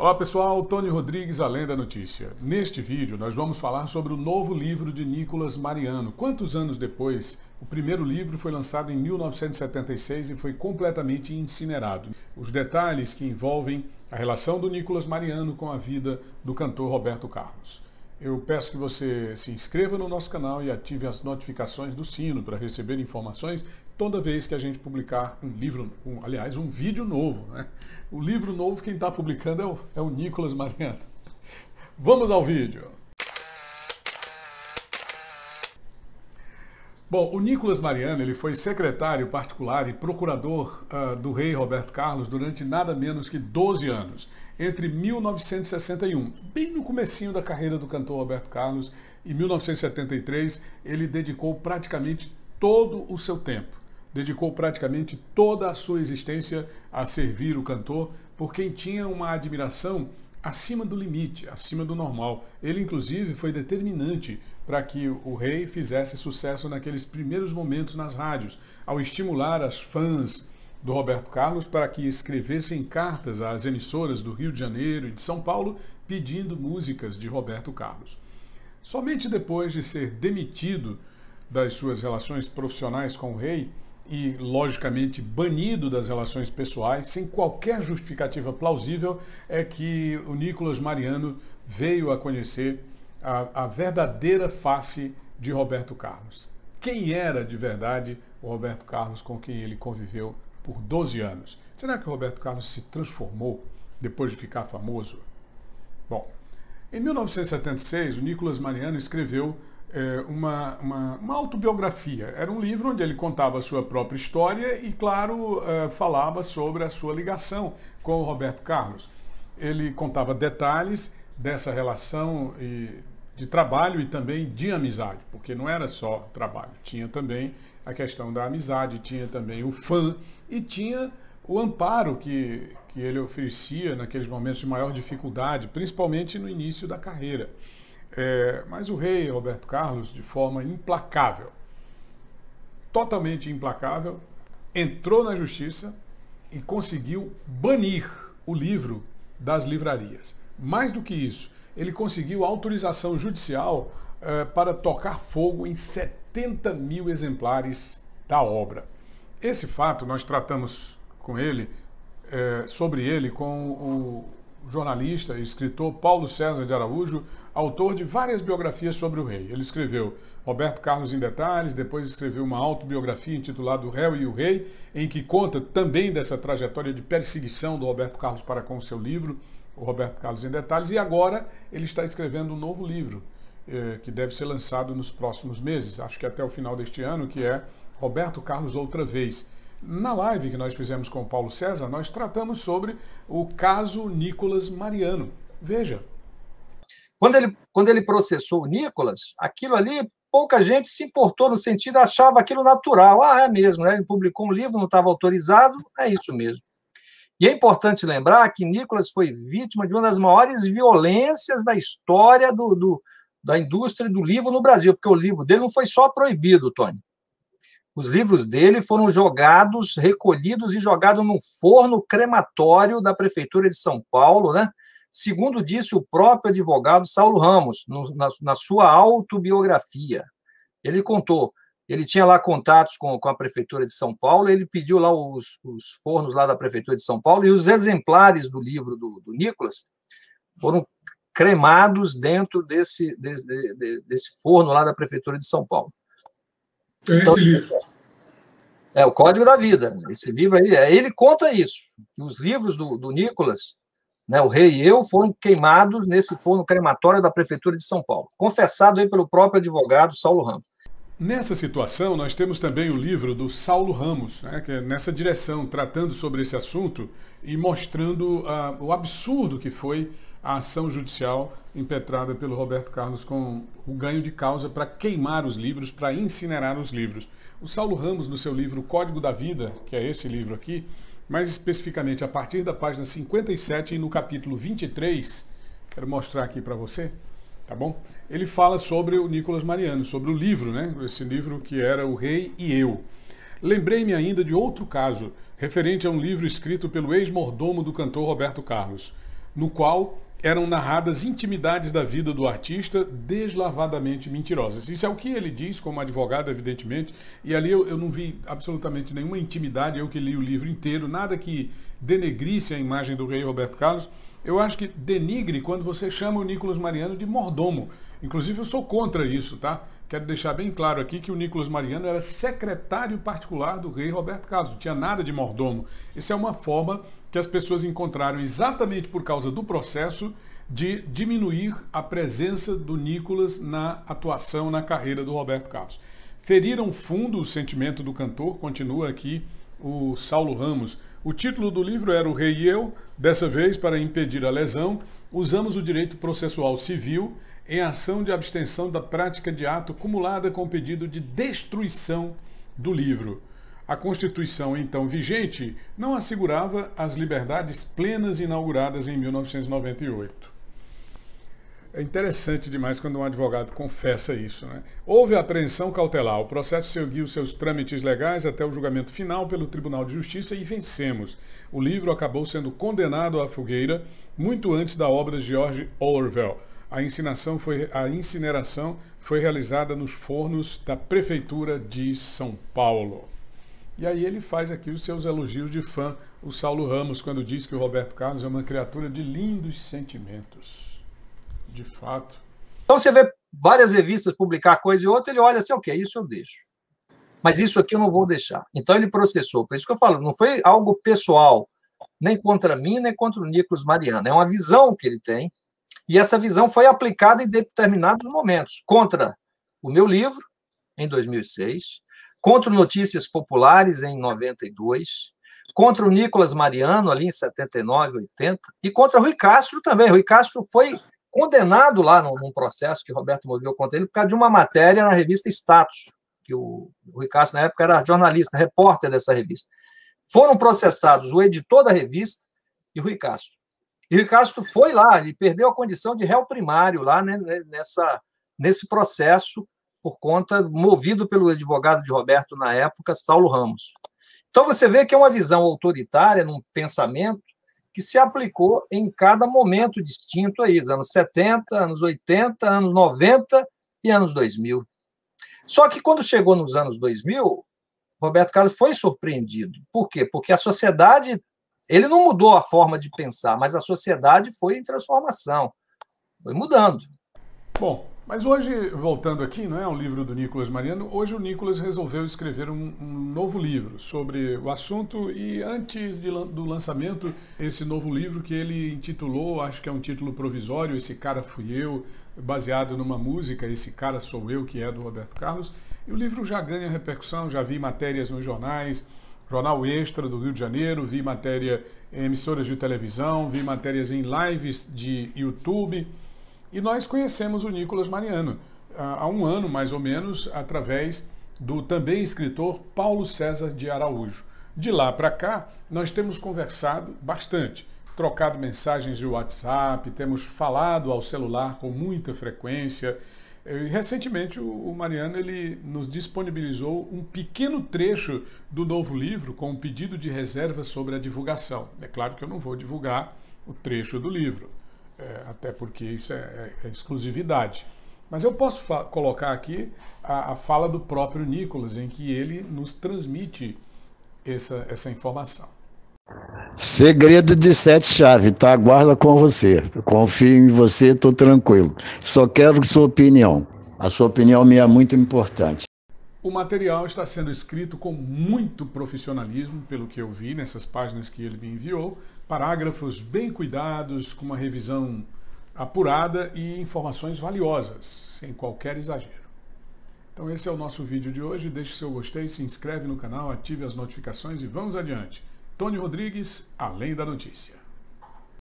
Olá pessoal, Tony Rodrigues, Além da Notícia. Neste vídeo nós vamos falar sobre o novo livro de Nicolas Mariano. Quantos anos depois? O primeiro livro foi lançado em 1976 e foi completamente incinerado. Os detalhes que envolvem a relação do Nicolas Mariano com a vida do cantor Roberto Carlos. Eu peço que você se inscreva no nosso canal e ative as notificações do sino para receber informações toda vez que a gente publicar um livro, um, aliás, um vídeo novo. Né? O livro novo, quem está publicando é o, é o Nicolas Mariano. Vamos ao vídeo. Bom, o Nicolas Mariano ele foi secretário particular e procurador uh, do rei Roberto Carlos durante nada menos que 12 anos, entre 1961, bem no comecinho da carreira do cantor Roberto Carlos, e 1973, ele dedicou praticamente todo o seu tempo dedicou praticamente toda a sua existência a servir o cantor, por quem tinha uma admiração acima do limite, acima do normal. Ele, inclusive, foi determinante para que o rei fizesse sucesso naqueles primeiros momentos nas rádios, ao estimular as fãs do Roberto Carlos para que escrevessem cartas às emissoras do Rio de Janeiro e de São Paulo pedindo músicas de Roberto Carlos. Somente depois de ser demitido das suas relações profissionais com o rei, e, logicamente, banido das relações pessoais, sem qualquer justificativa plausível, é que o Nicolas Mariano veio a conhecer a, a verdadeira face de Roberto Carlos. Quem era de verdade o Roberto Carlos com quem ele conviveu por 12 anos? Será que Roberto Carlos se transformou depois de ficar famoso? Bom, em 1976, o Nicolas Mariano escreveu é, uma, uma, uma, autobiografia. Era um livro onde ele contava a sua própria história e, claro, é, falava sobre a sua ligação com o Roberto Carlos. Ele contava detalhes dessa relação de trabalho e também de amizade, porque não era só trabalho, tinha também a questão da amizade, tinha também o fã e tinha o amparo que, que ele oferecia naqueles momentos de maior dificuldade, principalmente no início da carreira. É, mas o rei Roberto Carlos, de forma implacável, totalmente implacável, entrou na justiça e conseguiu banir o livro das livrarias. Mais do que isso, ele conseguiu autorização judicial é, para tocar fogo em 70 mil exemplares da obra. Esse fato nós tratamos com ele, é, sobre ele, com o jornalista e escritor Paulo César de Araújo, autor de várias biografias sobre o rei. Ele escreveu Roberto Carlos em Detalhes, depois escreveu uma autobiografia intitulada O Réu e o Rei, em que conta também dessa trajetória de perseguição do Roberto Carlos para com o seu livro, o Roberto Carlos em Detalhes, e agora ele está escrevendo um novo livro, eh, que deve ser lançado nos próximos meses, acho que até o final deste ano, que é Roberto Carlos Outra Vez. Na live que nós fizemos com o Paulo César, nós tratamos sobre o caso Nicolas Mariano. Veja, quando ele, quando ele processou o Nicolas, aquilo ali, pouca gente se importou no sentido, achava aquilo natural. Ah, é mesmo, né? ele publicou um livro, não estava autorizado, é isso mesmo. E é importante lembrar que Nicolas foi vítima de uma das maiores violências da história do, do, da indústria do livro no Brasil, porque o livro dele não foi só proibido, Tony. Os livros dele foram jogados, recolhidos e jogados no forno crematório da Prefeitura de São Paulo, né? Segundo disse o próprio advogado Saulo Ramos, no, na, na, sua autobiografia. Ele contou, ele tinha lá contatos com, com a Prefeitura de São Paulo, ele pediu lá os, os, fornos lá da Prefeitura de São Paulo, e os exemplares do livro do, do Nicolas foram cremados dentro desse, desse, desse forno lá da Prefeitura de São Paulo. É esse então, livro. É o Código da Vida. Esse livro aí, é, ele conta isso. Os livros do, do Nicolas né, o rei e eu foram queimados nesse forno crematório da Prefeitura de São Paulo, confessado aí pelo próprio advogado Saulo Ramos. Nessa situação, nós temos também o livro do Saulo Ramos, né, que é nessa direção, tratando sobre esse assunto e mostrando uh, o absurdo que foi a ação judicial impetrada pelo Roberto Carlos com o ganho de causa para queimar os livros, para incinerar os livros. O Saulo Ramos, no seu livro Código da Vida, que é esse livro aqui, mais especificamente a partir da página 57 e no capítulo 23, quero mostrar aqui para você, tá bom? Ele fala sobre o Nicolas Mariano, sobre o livro, né? Esse livro que era O Rei e Eu. Lembrei-me ainda de outro caso, referente a um livro escrito pelo ex-mordomo do cantor Roberto Carlos. no qual eram narradas intimidades da vida do artista deslavadamente mentirosas. Isso é o que ele diz como advogado, evidentemente, e ali eu, eu, não vi absolutamente nenhuma intimidade, eu que li o livro inteiro, nada que denegrisse a imagem do rei Roberto Carlos. Eu acho que denigre quando você chama o Nicolas Mariano de mordomo. Inclusive eu sou contra isso, tá? Quero deixar bem claro aqui que o Nicolas Mariano era secretário particular do rei Roberto Carlos, não tinha nada de mordomo. Isso é uma forma que as pessoas encontraram exatamente por causa do processo de diminuir a presença do Nicolas na atuação na carreira do Roberto Carlos. Feriram fundo o sentimento do cantor, continua aqui o Saulo Ramos. O título do livro era O Rei e Eu, dessa vez para impedir a lesão, usamos o direito processual civil em ação de abstenção da prática de ato cumulada com pedido de destruição do livro. A Constituição, então vigente, não assegurava as liberdades plenas inauguradas em 1998. É interessante demais quando um advogado confessa isso. Né? Houve apreensão cautelar. O processo seguiu seus trâmites legais até o julgamento final pelo Tribunal de Justiça e vencemos. O livro acabou sendo condenado à fogueira muito antes da obra de George Orwell a incineração foi, a incineração foi realizada nos fornos da Prefeitura de São Paulo. E aí ele faz aqui os seus elogios de fã, o Saulo Ramos, quando diz que o Roberto Carlos é uma criatura de lindos sentimentos. De fato. Então você vê várias revistas publicar coisa e outra, ele olha assim, ok, isso eu deixo. Mas isso aqui eu não vou deixar. Então ele processou. Por isso que eu falo, não foi algo pessoal, nem contra mim, nem contra o Nicolas Mariano. É uma visão que ele tem e essa visão foi aplicada em determinados momentos contra o meu livro, em 2006, contra Notícias Populares, em 92, contra o Nicolas Mariano, ali em 79, 80, e contra Rui Castro também. Rui Castro foi condenado lá num processo que Roberto moveu contra ele por causa de uma matéria na revista Status, que o Rui Castro, na época, era jornalista, repórter dessa revista. Foram processados o editor da revista e Rui Castro. E o Castro foi lá, ele perdeu a condição de réu primário lá né, nessa, nesse processo, por conta, movido pelo advogado de Roberto na época, Saulo Ramos. Então você vê que é uma visão autoritária, num pensamento que se aplicou em cada momento distinto aí, anos 70, anos 80, anos 90 e anos 2000. Só que quando chegou nos anos 2000, Roberto Carlos foi surpreendido. Por quê? Porque a sociedade ele não mudou a forma de pensar, mas a sociedade foi em transformação, foi mudando. Bom, mas hoje, voltando aqui, não é um livro do Nicolas Mariano, hoje o Nicolas resolveu escrever um, um novo livro sobre o assunto e antes de, do lançamento, esse novo livro que ele intitulou, acho que é um título provisório, Esse Cara Fui Eu, baseado numa música, Esse Cara Sou Eu, que é do Roberto Carlos, e o livro já ganha repercussão, já vi matérias nos jornais, Jornal Extra do Rio de Janeiro, vi matéria em emissoras de televisão, vi matérias em lives de YouTube. E nós conhecemos o Nicolas Mariano há um ano, mais ou menos, através do também escritor Paulo César de Araújo. De lá para cá, nós temos conversado bastante, trocado mensagens de WhatsApp, temos falado ao celular com muita frequência. Recentemente o Mariano ele nos disponibilizou um pequeno trecho do novo livro com um pedido de reserva sobre a divulgação. É claro que eu não vou divulgar o trecho do livro, é, até porque isso é, é, é exclusividade. Mas eu posso colocar aqui a, a, fala do próprio Nicolas, em que ele nos transmite essa, essa informação. Segredo de sete chaves, tá? Guarda com você. Confio em você, estou tranquilo. Só quero sua opinião. A sua opinião me é muito importante. O material está sendo escrito com muito profissionalismo, pelo que eu vi nessas páginas que ele me enviou. Parágrafos bem cuidados, com uma revisão apurada e informações valiosas, sem qualquer exagero. Então esse é o nosso vídeo de hoje. Deixe seu gostei, se inscreve no canal, ative as notificações e vamos adiante. Tony Rodrigues, Além da Notícia.